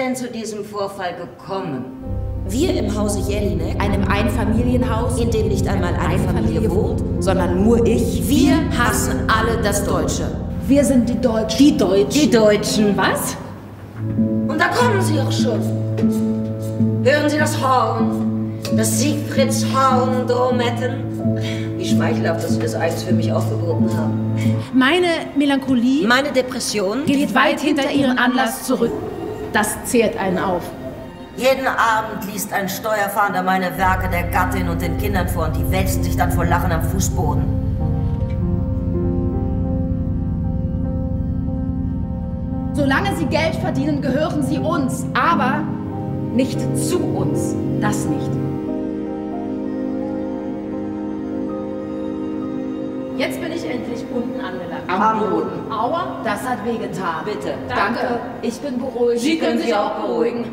denn zu diesem Vorfall gekommen? Wir im Hause Jelinek, einem Einfamilienhaus, in dem nicht einmal eine Familie wohnt, sondern nur ich, wir hassen alle das Deutsche. Wir sind die Deutschen. Die Deutschen. Die Deutschen. Was? Und da kommen sie auch schon. Hören Sie das Horn? Das Siegfrieds Horn, Drometten? Wie schmeichelhaft, dass Sie das eigens für mich aufgeboten haben. Meine Melancholie Meine Depression? geht weit hinter ihren Anlass zurück. Das zehrt einen auf. Jeden Abend liest ein Steuerfahnder meine Werke der Gattin und den Kindern vor und die wälzen sich dann vor Lachen am Fußboden. Solange sie Geld verdienen, gehören sie uns, aber nicht zu uns. Das nicht. Jetzt bin ich endlich unten angelangt. Am Boden. Aua, das hat wehgetan. Bitte. Danke, ich bin beruhigt. Sie können sich auch beruhigen.